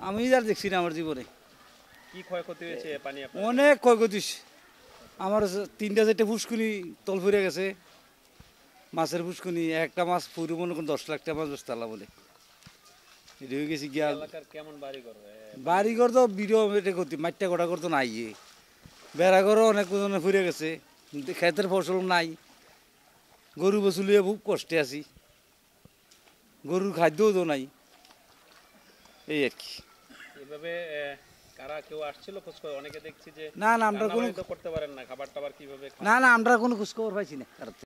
আমি আর দেখছি না আমার জীবনে। কি ক্ষয়ক্ষতি হয়েছে পানি অনেক ক্ষয়ক্ষতি। আমার তিনটা চারটে ফুসকুনি তল ফুরে গেছে। মাছের ফুসকুনি একটা মাছ পুরো মনে করুন দশ লাখ টাকা মাছ বেচতালা বলে। এটা হয়ে গেছি গিয়া কেমন বাড়ি ঘর তো বিড়ো এটা করতে মাঠটা গোটা ঘর তো নাই এ। বেড়া ঘরও অনেক জনে ফুরে গেছে ক্ষেতের ফসল নাই। গরু বসুলিয়ে খুব কষ্টে আছি। গরুর খাদ্যও তো নাই। এই আর কি। এভাবে কারা কেউ আসছিল? খোঁজ করে অনেকে দেখছি যে না না আমরা কোনো করতে পারেন না। খাবার টাবার কীভাবে না না আমরা কোনো খোঁজখবর পাইছি না।